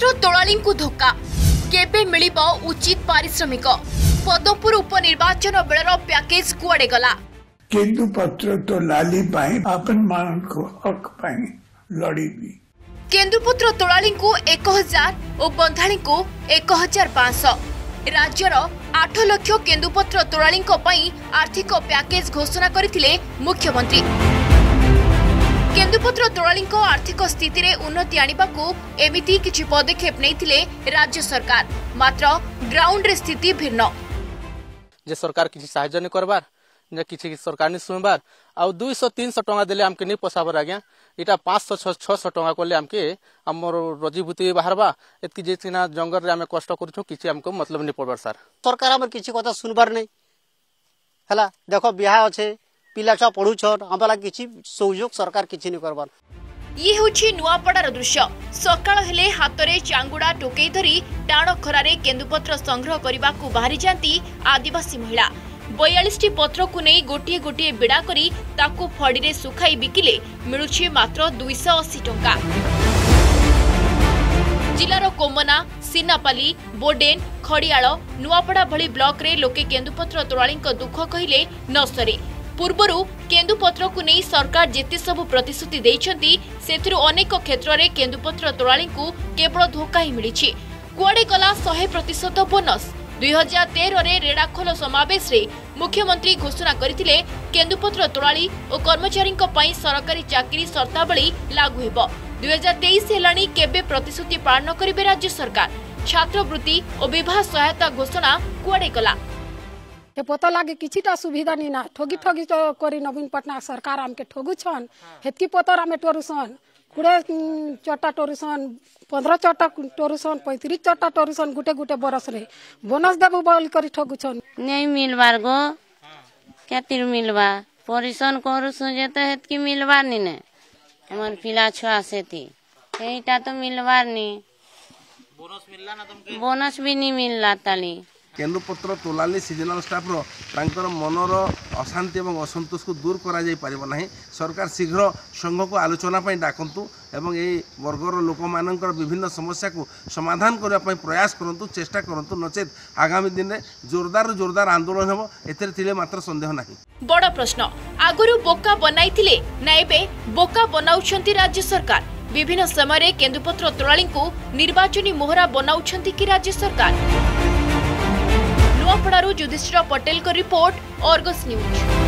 କଂଗ୍ରେସର ଦଳାଳିଙ୍କୁ ଧୋକା କେବେ ମିଳିବ ଉଚିତ ପାରିଶ୍ରମିକ ପଦମପୁର ଉପନିର୍ବାଚନ ବେଳର ପ୍ୟାକେଜ କୁଆଡ଼େ ଗଲା କେନ୍ଦୁପତ୍ର ତୋଲାଲି ପାଇଁ ଆପଣମାନଙ୍କ ହକ ପାଇଁ ଲଢ଼ିବି କେନ୍ଦୁପତ୍ର ତୋଳାଳିଙ୍କୁ ଏକ ହଜାର ଓ ବନ୍ଧାଳିଙ୍କୁ ଏକ ହଜାର ପାଞ୍ଚଶହ ରାଜ୍ୟର ଆଠ ଲକ୍ଷ କେନ୍ଦୁପତ୍ର ତୋଳାଳିଙ୍କ ପାଇଁ ଆର୍ଥିକ ପ୍ୟାକେଜ ଘୋଷଣା କରିଥିଲେ ମୁଖ୍ୟମନ୍ତ୍ରୀ କେନ୍ଦୁପତ୍ର ତୋଳାଳିଙ୍କ ଆର୍ଥିକ ସ୍ଥିତିରେ ଉନ୍ନତି ଆଣିବାକୁ ଏମିତି କିଛି ପଦକ୍ଷେପ ନେଇଥିଲେ ରାଜ୍ୟ ସରକାର ମାତ୍ର ଗ୍ରାଉଣ୍ଡରେ ସ୍ଥିତି ଭିନ୍ନ ଯେ ସରକାର କିଛି ସାହାଯ୍ୟ ନି କରବାର ଯେ କିଛି ସରକାର ନି ଶୁଣବାର ଆଉ ଦୁଇଶହ ତିନିଶହ ଟଙ୍କା ଦେଲେ ଆମକେ ନି ପୋଷାବାର ଆଜ୍ଞା ଏଇଟା ପାଞ୍ଚଶହ ଛଅଶହ ଟଙ୍କା କଲେ ଆମକେ ଆମର ରଜୀଭୂତି ବାହାରବା ଏତିକି ଯେ ସିନା ଜଙ୍ଗଲରେ ଆମେ କଷ୍ଟ କରୁଛୁ କିଛି ଆମକୁ ମତଲବ ନି ପଡ଼ବାର ସାର୍ ସରକାର ଆମର କିଛି କଥା ଶୁଣବାର ନାଇଁ ହେଲା ଦେଖ ବିହା ଅଛେ ପିଲା ଛୁଆ ପଢୁଛନ୍ ଆମ ଲାଗି କିଛି ସହଯୋଗ ସରକାର କିଛି ନି କରବାର ଇଏ ହେଉଛି ନୂଆପଡ଼ାର ଦୃଶ୍ୟ ସକାଳ ହେଲେ ହାତରେ ଚାଙ୍ଗୁଡ଼ା ଟୋକେଇ ଧରି ଟାଣ ଖରାରେ କେନ୍ଦୁପତ୍ର ସଂଗ୍ରହ କରିବାକୁ ବାହାରି ଯାଆନ୍ତି ଆଦିବାସୀ ମହିଳା ବୟାଳିଶଟି ପତ୍ରକୁ ନେଇ ଗୋଟିଏ ଗୋଟିଏ ବିଡ଼ା କରି ତାକୁ ଫଡ଼ିରେ ଶୁଖାଇ ବିକିଲେ ମିଳୁଛି ମାତ୍ର ଦୁଇଶହ ଅଶୀ ଟଙ୍କା ଜିଲ୍ଲାର କୋମନା ସିନାପାଲି ବୋଡେନ୍ ଖଡ଼ିଆଳ ନୂଆପଡ଼ା ଭଳି ବ୍ଲକରେ ଲୋକେ କେନ୍ଦୁପତ୍ର ତୋଳାଳିଙ୍କ ଦୁଃଖ କହିଲେ ନ ସରେ ପୂର୍ବରୁ କେନ୍ଦୁପତ୍ରକୁ ନେଇ ସରକାର ଯେତେ ସବୁ ପ୍ରତିଶ୍ରୁତି ଦେଇଛନ୍ତି ସେଥିରୁ ଅନେକ କ୍ଷେତ୍ରରେ କେନ୍ଦୁପତ୍ର ତୋଳାଳିଙ୍କୁ କେବଳ ଧୋକା ହିଁ ମିଳିଛି କୁଆଡ଼େ ଗଲା ଶହେ ପ୍ରତିଶତ ବୋନସ ଦୁଇ ହଜାର ତେରରେ ରେଡ଼ାଖୋଲ ସମାବେଶରେ ମୁଖ୍ୟମନ୍ତ୍ରୀ ଘୋଷଣା କରିଥିଲେ କେନ୍ଦୁପତ୍ର ତୋଳାଳୀ ଓ କର୍ମଚାରୀଙ୍କ ପାଇଁ ସରକାରୀ ଚାକିରି ସର୍ତ୍ତାବଳୀ ଲାଗୁ ହେବ ଦୁଇ ହଜାର ତେଇଶ ହେଲାଣି କେବେ ପ୍ରତିଶ୍ରୁତି ପାଳନ କରିବେ ରାଜ୍ୟ ସରକାର ଛାତ୍ରବୃତ୍ତି ଓ ବିବାହ ସହାୟତା ଘୋଷଣା କୁଆଡ଼େ ଗଲା ते पता लगे किसीटा सुविधा नहीं ना ठगी ठगी तो करी नवीन पटनायक सरकार आमके ठगु छन हाँ। हेतकी पतर आमे टोरुसन कोड़े चट्टा टोरुसन पंद्रह चट्टा टोरुसन पैंतीस चट्टा टोरुसन गुटे गुटे बरस रे बोनस देबू बोल करी ठगु छन नहीं मिलबार गो हाँ। केतिर मिलबा परिसन करुसु जे तो हेतकी मिलबार नी ने हमर पिला छुआ सेती एटा तो मिलबार नी କେନ୍ଦୁପତ୍ର ତୋଲାଲି ସିଜନାଲ୍ ଷ୍ଟାଫ୍ର ତାଙ୍କର ମନର ଅଶାନ୍ତି ଏବଂ ଅସନ୍ତୋଷକୁ ଦୂର କରାଯାଇପାରିବ ନାହିଁ ସରକାର ଶୀଘ୍ର ସଂଘକୁ ଆଲୋଚନା ପାଇଁ ଡାକନ୍ତୁ ଏବଂ ଏହି ବର୍ଗର ଲୋକମାନଙ୍କର ବିଭିନ୍ନ ସମସ୍ୟାକୁ ସମାଧାନ କରିବା ପାଇଁ ପ୍ରୟାସ କରନ୍ତୁ ଚେଷ୍ଟା କରନ୍ତୁ ନଚେତ୍ ଆଗାମୀ ଦିନରେ ଜୋରଦାରରୁ ଜୋରଦାର ଆନ୍ଦୋଳନ ହେବ ଏଥିରେ ଥିଲେ ମାତ୍ର ସନ୍ଦେହ ନାହିଁ ବଡ଼ ପ୍ରଶ୍ନ ଆଗରୁ ବୋକା ବନାଇଥିଲେ ନା ଏବେ ବୋକା ବନାଉଛନ୍ତି ରାଜ୍ୟ ସରକାର ବିଭିନ୍ନ ସମୟରେ କେନ୍ଦୁପତ୍ର ତୋଳାଳିଙ୍କୁ ନିର୍ବାଚନୀ ମୋହରା ବନାଉଛନ୍ତି କି ରାଜ୍ୟ ସରକାର କେନ୍ଦ୍ରାପଡ଼ାରୁ ଯୁଧିଷ୍ଠିର ପଟେଲଙ୍କ ରିପୋର୍ଟ ଅର୍ଗସ୍ ନ୍ୟୁଜ୍